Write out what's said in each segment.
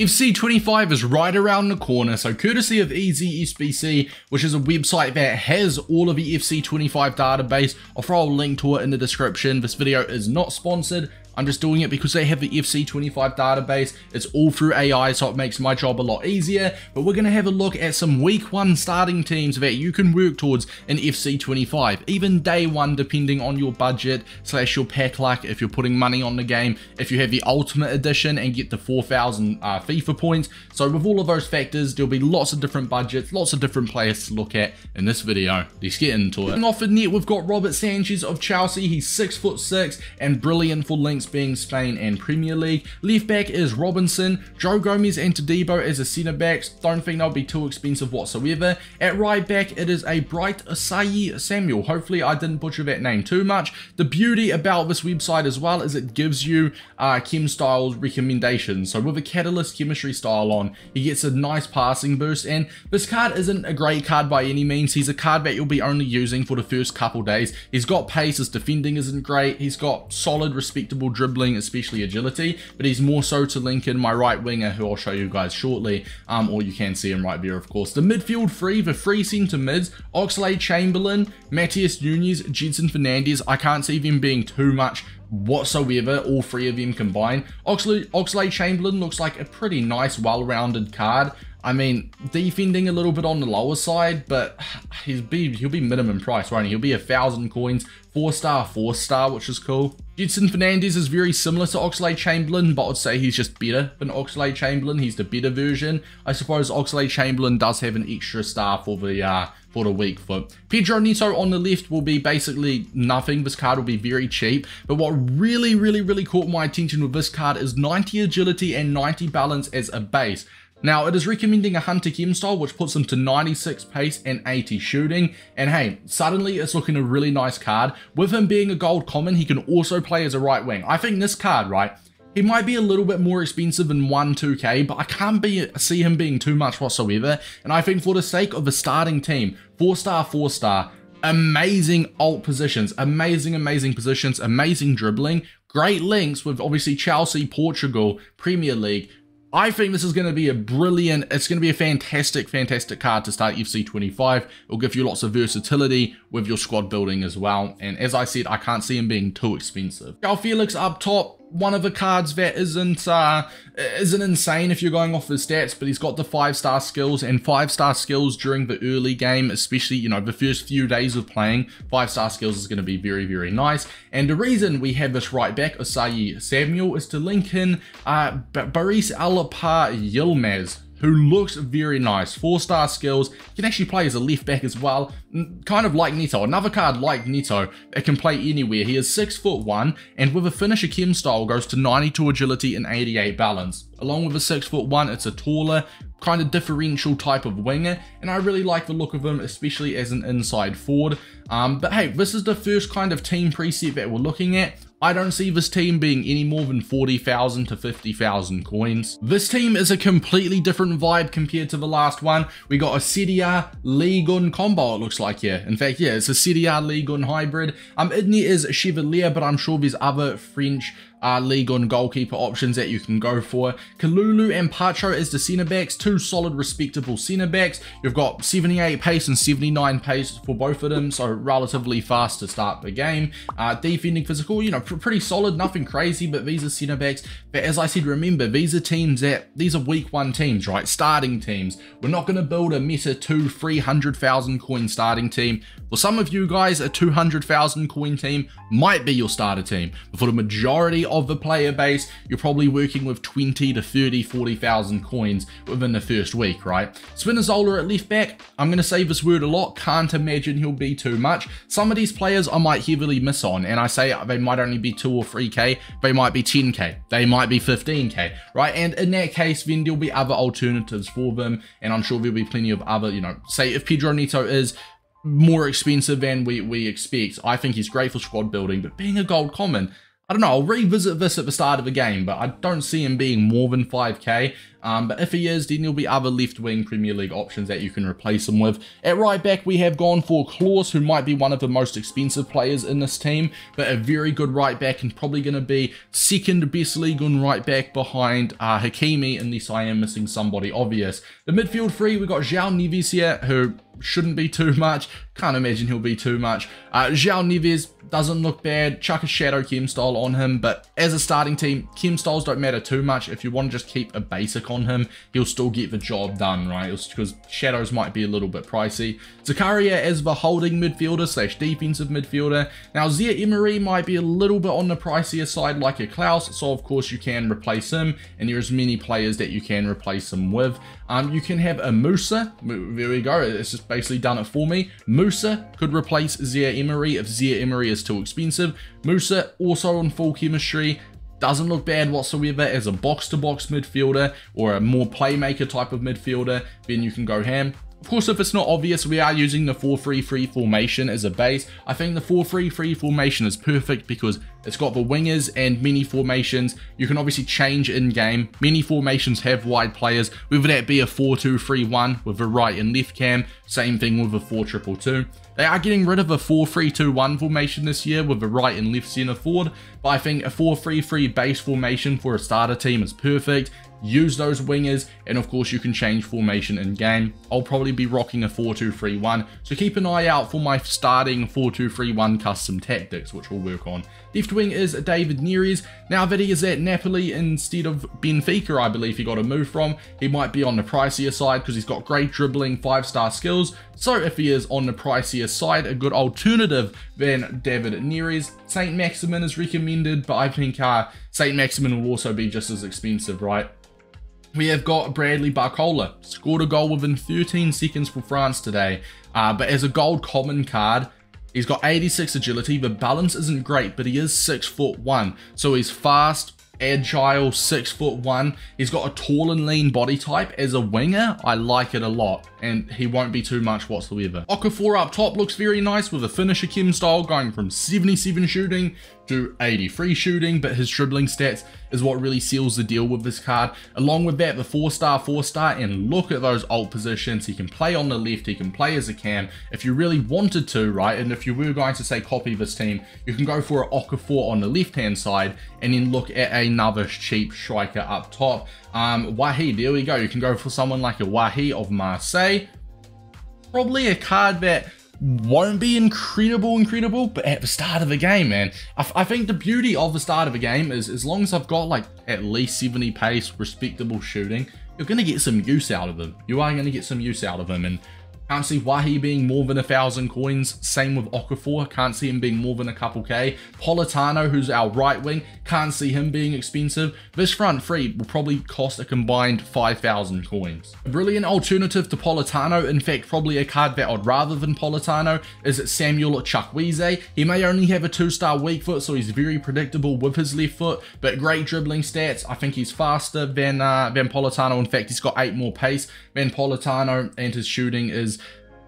FC25 is right around the corner, so courtesy of EasySBC, which is a website that has all of the FC25 database, I'll throw a link to it in the description. This video is not sponsored, I'm just doing it because they have the FC25 database. It's all through AI, so it makes my job a lot easier. But we're going to have a look at some week one starting teams that you can work towards in FC25. Even day one, depending on your budget slash your pack luck, if you're putting money on the game, if you have the Ultimate Edition and get the 4,000 uh, FIFA points. So with all of those factors, there'll be lots of different budgets, lots of different players to look at in this video. Let's get into it. And off the net, we've got Robert Sanchez of Chelsea. He's six foot six and brilliant for links being Spain and Premier League. Left back is Robinson, Joe Gomez and Todibo as a centre backs. Don't think they'll be too expensive whatsoever. At right back, it is a Bright Osayi Samuel. Hopefully I didn't butcher that name too much. The beauty about this website as well is it gives you uh, Chem Styles recommendations. So with a Catalyst chemistry style on, he gets a nice passing boost. And this card isn't a great card by any means. He's a card that you'll be only using for the first couple days. He's got pace, his defending isn't great. He's got solid, respectable dribbling, especially agility, but he's more so to Lincoln, my right winger, who I'll show you guys shortly, um, or you can see him right there, of course. The midfield three, the three centre mids, Oxlade Chamberlain, Matheus Nunes, Gedson Fernandes, I can't see them being too much whatsoever, all three of them combined. Oxley, Oxlade Chamberlain looks like a pretty nice, well-rounded card. I mean, defending a little bit on the lower side, but he's be, he'll be minimum price, he? He'll be a thousand coins, four star, four star, which is cool. Gedson Fernandes is very similar to Oxlade Chamberlain, but I'd say he's just better than Oxlade Chamberlain. He's the better version. I suppose Oxlade Chamberlain does have an extra star for the uh, for the weak foot. Pedro Neto on the left will be basically nothing. This card will be very cheap. But what really, really, really caught my attention with this card is 90 agility and 90 balance as a base. Now, it is recommending a Hunter Chem style, which puts him to 96 pace and 80 shooting. And hey, suddenly it's looking a really nice card. With him being a gold common, he can also play as a right wing. I think this card, right, he might be a little bit more expensive than 1 2k, but I can't be, see him being too much whatsoever. And I think for the sake of the starting team, 4 star, 4 star, amazing alt positions, amazing, amazing positions, amazing dribbling, great links with obviously Chelsea, Portugal, Premier League, I think this is going to be a brilliant, it's going to be a fantastic, fantastic card to start FC 25. It'll give you lots of versatility with your squad building as well. And as I said, I can't see him being too expensive. Joao Felix up top, one of the cards that isn't uh, isn't insane if you're going off the stats, but he's got the five star skills and five star skills during the early game, especially you know the first few days of playing. Five star skills is going to be very very nice. And the reason we have this right back, Osayi Samuel, is to link in uh, Baris Alper Yilmaz who looks very nice. Four star skills, can actually play as a left back as well, kind of like Neto. Another card like Neto, it can play anywhere. He is six foot one, and with a finisher chem style goes to 92 agility and 88 balance. Along with a six foot one, it's a taller, kind of differential type of winger, and I really like the look of him, especially as an inside forward. Um, but hey, this is the first kind of team preset that we're looking at. I don't see this team being any more than 40,000 to 50,000 coins. This team is a completely different vibe compared to the last one. We got a A Ligue 1 combo, it looks like here. In fact, yeah, it's a A Ligue 1 hybrid. Um, is Chevalier, but I'm sure there's other French uh, league on goalkeeper options that you can go for. Kalulu and Pacho as the centre backs, two solid respectable centre backs. You've got 78 pace and 79 pace for both of them, so relatively fast to start the game. Uh, defending physical, you know, pr pretty solid, nothing crazy, but these are centre backs. But as I said, remember, these are teams that, these are week one teams, right? Starting teams. We're not going to build a meta two, 300,000 coin starting team. For some of you guys, a 200,000 coin team might be your starter team. But for the majority of the player base, you're probably working with 20 to 30, 40,000 coins within the first week, right? Spinazzola at left back, I'm going to say this word a lot, can't imagine he'll be too much. Some of these players I might heavily miss on, and I say they might only be 2 or 3k, they might be 10k, they might be 15k, right? And in that case, then there'll be other alternatives for them, and I'm sure there'll be plenty of other, you know, say if Pedro Neto is more expensive than we, we expect, I think he's great for squad building, but being a gold common, I don't know, I'll revisit this at the start of the game, but I don't see him being more than 5k. Um, but if he is, then there'll be other left-wing Premier League options that you can replace him with. At right back, we have gone for Clauss, who might be one of the most expensive players in this team, but a very good right back and probably going to be second best league on right back behind uh, Hakimi, unless I am missing somebody obvious. The midfield three, we've got João Neves here, who shouldn't be too much. Can't imagine he'll be too much. Uh, João Neves doesn't look bad. Chuck a Shadow Chem style on him, but as a starting team, Chem styles don't matter too much. If you want to just keep a basic on him, he'll still get the job done, right? Because Shadows might be a little bit pricey. Zakaria as the holding midfielder slash defensive midfielder. Now, Zaire-Emery might be a little bit on the pricier side like a Clauss, so of course you can replace him, and there's many players that you can replace him with. Um, you can have a Musa. There we go. It's just basically done it for me. Musa could replace Zaire-Emery if Zaire-Emery is too expensive. Musa also on full chemistry doesn't look bad whatsoever as a box-to-box -box midfielder or a more playmaker type of midfielder, then you can go ham. Of course, if it's not obvious, we are using the 4-3-3 formation as a base. I think the 4-3-3 formation is perfect because it's got the wingers and many formations. You can obviously change in-game. Many formations have wide players, whether that be a 4-2-3-1 with a right and left cam. Same thing with a 4-2-2. They are getting rid of a 4-3-2-1 formation this year with a right and left centre forward, but I think a 4-3-3 base formation for a starter team is perfect use those wingers, and of course you can change formation in game. I'll probably be rocking a 4-2-3-1, so keep an eye out for my starting 4-2-3-1 custom tactics, which we'll work on. Left wing is David Neres. Now that he is at Napoli instead of Benfica, I believe he got a move from, he might be on the pricier side because he's got great dribbling, 5-star skills, so if he is on the pricier side, a good alternative than David Neres. St. Maximin is recommended, but I think uh, St. Maximin will also be just as expensive, right? We have got Bradley Barcola, scored a goal within 13 seconds for France today. Uh, but as a gold common card, he's got 86 agility. The balance isn't great, but he is 6 foot 1. So he's fast, agile, six foot one. He's got a tall and lean body type. As a winger, I like it a lot, and he won't be too much whatsoever. Okafor up top looks very nice with a finisher Chem style going from 77 shooting to 83 shooting, but his dribbling stats is what really seals the deal with this card. Along with that, the 4-star, 4-star, and look at those alt positions. He can play on the left, he can play as a cam. If you really wanted to, right, and if you were going to say copy this team, you can go for an Okafor on the left-hand side, and then look at another cheap striker up top. Um, Wahi, there we go. You can go for someone like a Wahi of Marseille. Probably a card that won't be incredible, incredible, but at the start of the game, man, I, I think the beauty of the start of a game is as long as I've got like at least 70 pace, respectable shooting, you're going to get some use out of them. You are going to get some use out of them. And can't see Wahi being more than a thousand coins. Same with Okafor. Can't see him being more than a couple K. Politano, who's our right wing, can't see him being expensive. This front three will probably cost a combined 5,000 coins. A brilliant alternative to Politano, in fact, probably a card that I'd rather than Politano, is Samuel Chukwueze. He may only have a two-star weak foot, so he's very predictable with his left foot, but great dribbling stats. I think he's faster than, uh, than Politano. In fact, he's got eight more pace than Politano, and his shooting is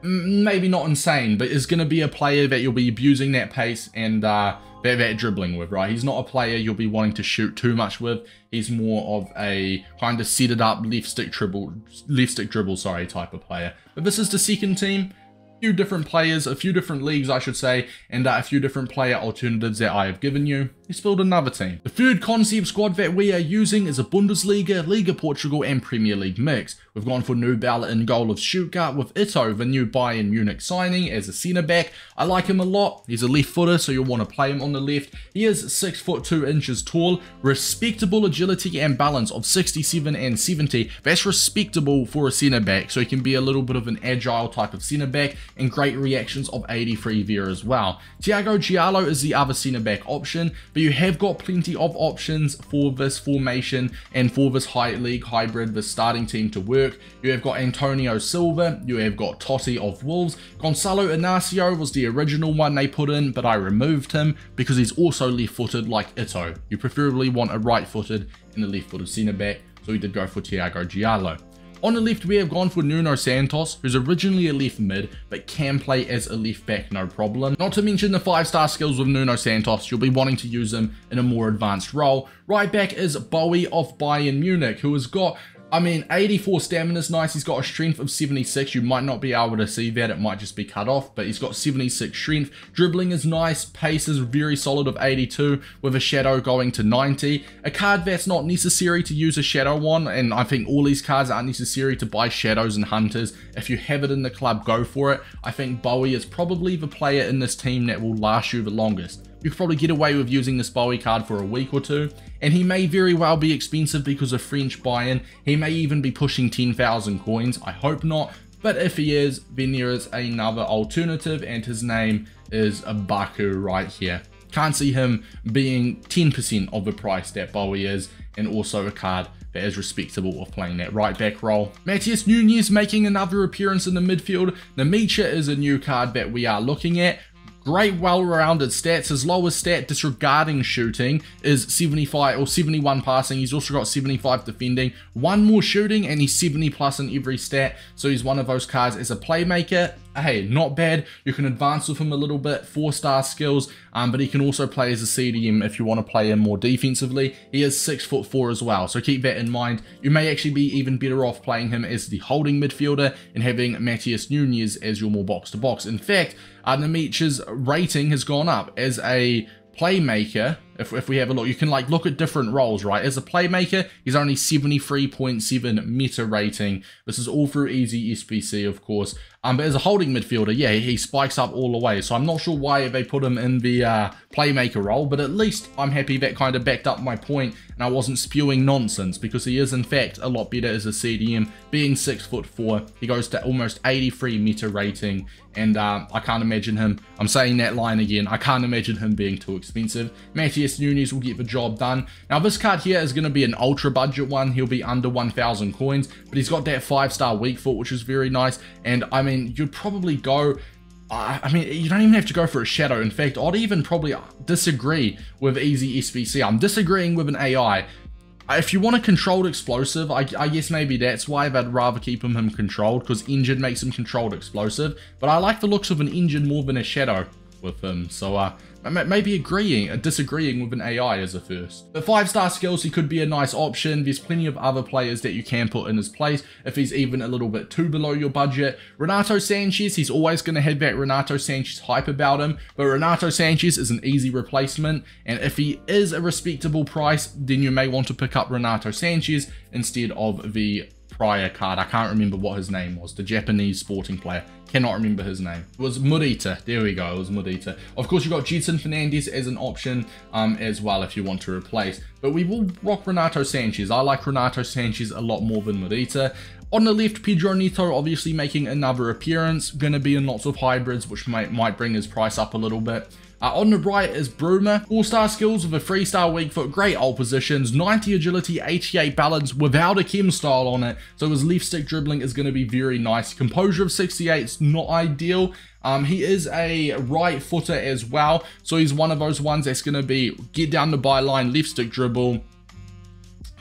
maybe not insane, but is going to be a player that you'll be abusing that pace and uh, that, that dribbling with, right? He's not a player you'll be wanting to shoot too much with. He's more of a kind of set it up left stick dribble, left stick dribble, sorry, type of player. But this is the second team A few different players, a few different leagues, I should say, and uh, a few different player alternatives that I have given you. Let's build another team. The third concept squad that we are using is a Bundesliga, Liga Portugal, and Premier League mix. We've gone for new Nubel in goal of Stuttgart with Ito, the new Bayern Munich signing, as a centre back. I like him a lot. He's a left footer, so you'll want to play him on the left. He is 6 foot 2 inches tall, respectable agility and balance of 67 and 70. That's respectable for a centre back, so he can be a little bit of an agile type of centre back and great reactions of 83 there as well. Thiago Djalo is the other centre back option, but you have got plenty of options for this formation and for this high league hybrid, the starting team to work. You have got Antonio Silva, you have got Toti of Wolves, Gonzalo Inacio was the original one they put in, but I removed him because he's also left-footed like Ito. You preferably want a right-footed and a left-footed centre back, so we did go for Thiago Djalo. On the left, we have gone for Nuno Santos, who's originally a left mid, but can play as a left back no problem. Not to mention the 5-star skills with Nuno Santos, you'll be wanting to use him in a more advanced role. Right back is Boey of Bayern Munich, who has got I mean, 84 stamina is nice. He's got a strength of 76. You might not be able to see that. It might just be cut off, but he's got 76 strength. Dribbling is nice. Pace is very solid of 82 with a shadow going to 90. A card that's not necessary to use a shadow on, and I think all these cards aren't necessary to buy shadows and hunters. If you have it in the club, go for it. I think Boey is probably the player in this team that will last you the longest you could probably get away with using this Boey card for a week or two, and he may very well be expensive because of French buy-in. He may even be pushing 10,000 coins. I hope not, but if he is, then there is another alternative, and his name is Baku right here. Can't see him being 10% of the price that Boey is, and also a card that is respectable of playing that right back role. Matheus Nunes making another appearance in the midfield. Nmecha is a new card that we are looking at. Great well-rounded stats. His lowest stat, disregarding shooting, is 75 or 71 passing. He's also got 75 defending. One more shooting, and he's 70 plus in every stat. So he's one of those cards as a playmaker hey, not bad. You can advance with him a little bit, four-star skills, um, but he can also play as a CDM if you want to play him more defensively. He is six foot four as well, so keep that in mind. You may actually be even better off playing him as the holding midfielder and having Matheus Nunes as your more box-to-box. -box. In fact, uh, Nmecha's rating has gone up as a playmaker, if, if we have a look, you can like look at different roles, right? As a playmaker, he's only 73.7 meta rating. This is all through easy SBC, of course. Um, but as a holding midfielder, yeah, he spikes up all the way. So I'm not sure why they put him in the uh, playmaker role, but at least I'm happy that kind of backed up my point and I wasn't spewing nonsense because he is in fact a lot better as a CDM. Being six foot four, he goes to almost 83 meta rating, and um, I can't imagine him. I'm saying that line again. I can't imagine him being too expensive. Matheus Nunes will get the job done. Now this card here is going to be an ultra budget one. He'll be under 1,000 coins, but he's got that five star weak foot, which is very nice. And I mean you'd probably go I mean, you don't even have to go for a shadow. In fact, I'd even probably disagree with easy SBC. I'm disagreeing with an AI. If you want a controlled explosive, I, I guess maybe that's why I'd rather keep him, him controlled, because Injured makes him controlled explosive. But I like the looks of an Injured more than a shadow with him. So uh, maybe agreeing, uh, disagreeing with an AI as a first. But five star skills, he could be a nice option. There's plenty of other players that you can put in his place if he's even a little bit too below your budget. Renato Sanchez, he's always going to have that Renato Sanchez hype about him, but Renato Sanchez is an easy replacement. And if he is a respectable price, then you may want to pick up Renato Sanchez instead of the prior card. I can't remember what his name was. The Japanese sporting player. Cannot remember his name. It was Morita. There we go. It was Morita. Of course, you've got Gedson Fernandes as an option um, as well if you want to replace. But we will rock Renato Sanchez. I like Renato Sanchez a lot more than Morita. On the left, Pedro Neto obviously making another appearance. Going to be in lots of hybrids, which might, might bring his price up a little bit. Uh, on the right is Bruma, 4-star skills with a 3-star weak foot, great ult positions, 90 agility, 88 balance without a chem style on it, so his left stick dribbling is going to be very nice. Composure of 68 is not ideal, um, he is a right footer as well, so he's one of those ones that's going to be get down the byline, left stick dribble,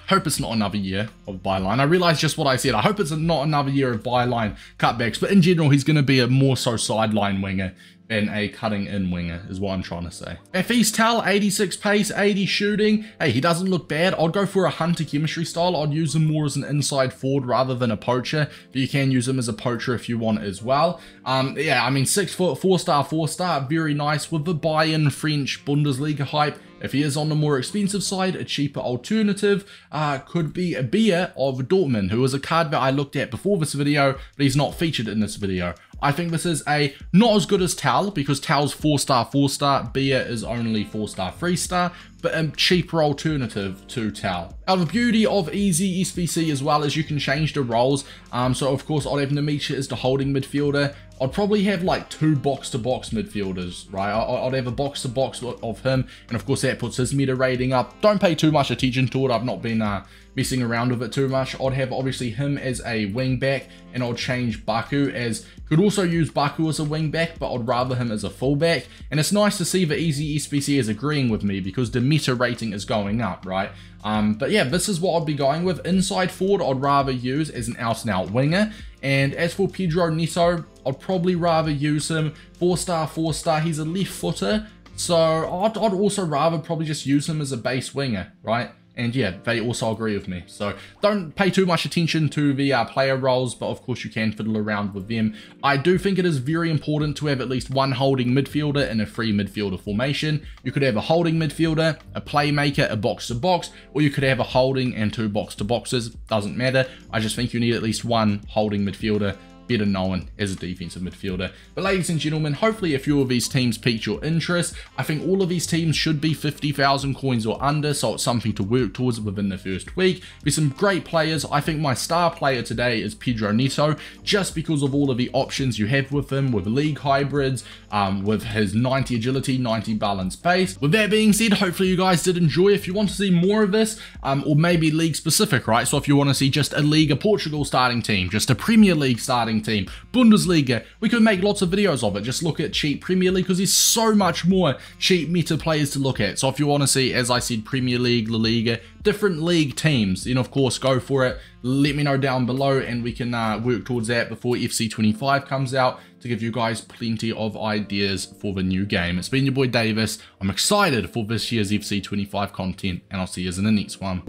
hope it's not another year of byline. I realize just what I said. I hope it's not another year of byline cutbacks, but in general, he's going to be a more so sideline winger and a cutting in winger is what I'm trying to say. If Tel, 86 pace, 80 shooting, hey, he doesn't look bad. I'd go for a hunter chemistry style. I'd use him more as an inside forward rather than a poacher, but you can use him as a poacher if you want as well. Um, yeah, I mean, six foot, four star, four star, very nice with the Bayern French Bundesliga hype. If he is on the more expensive side, a cheaper alternative uh, could be a Beier of Dortmund, who was a card that I looked at before this video, but he's not featured in this video. I think this is a not as good as Tel because Tel's 4 star 4 star, Beier is only 4 star 3 star, but a cheaper alternative to Tel. Now the beauty of easy SBC as well is you can change the roles. Um, so of course I'd have Nmecha as the holding midfielder. I'd probably have like two box-to-box -box midfielders, right? I'd have a box-to-box -box of him, and of course that puts his meta rating up. Don't pay too much attention to it. I've not been uh, messing around with it too much. I'd have obviously him as a wing back, and I'll change Baku as could also use Baku as a wing back, but I'd rather him as a fullback. And it's nice to see that Easy SBC is agreeing with me because the meta rating is going up, right? Um, but yeah, this is what I'd be going with. Inside forward, I'd rather use as an out-and-out winger. And as for Pedro Neto, I'd probably rather use him. Four-star, four-star, he's a left footer. So I'd, I'd also rather probably just use him as a base winger, right? And yeah, they also agree with me. So don't pay too much attention to the uh, player roles, but of course you can fiddle around with them. I do think it is very important to have at least one holding midfielder in a free midfielder formation. You could have a holding midfielder, a playmaker, a box-to-box, -box, or you could have a holding and two box-to-boxes. Doesn't matter. I just think you need at least one holding midfielder better known as a defensive midfielder. But ladies and gentlemen, hopefully a few of these teams piqued your interest. I think all of these teams should be 50,000 coins or under, so it's something to work towards within the first week. There's some great players. I think my star player today is Pedro Neto, just because of all of the options you have with him, with league hybrids, um, with his 90 agility, 90 balance pace. With that being said, hopefully you guys did enjoy. If you want to see more of this, um, or maybe league specific, right? So if you want to see just a Liga Portugal starting team, just a Premier League starting team, Bundesliga. We could make lots of videos of it. Just look at cheap Premier League because there's so much more cheap meta players to look at. So if you want to see, as I said, Premier League, La Liga, different league teams, then of course go for it. Let me know down below and we can uh, work towards that before FC25 comes out to give you guys plenty of ideas for the new game. It's been your boy Davis. I'm excited for this year's FC25 content and I'll see you in the next one.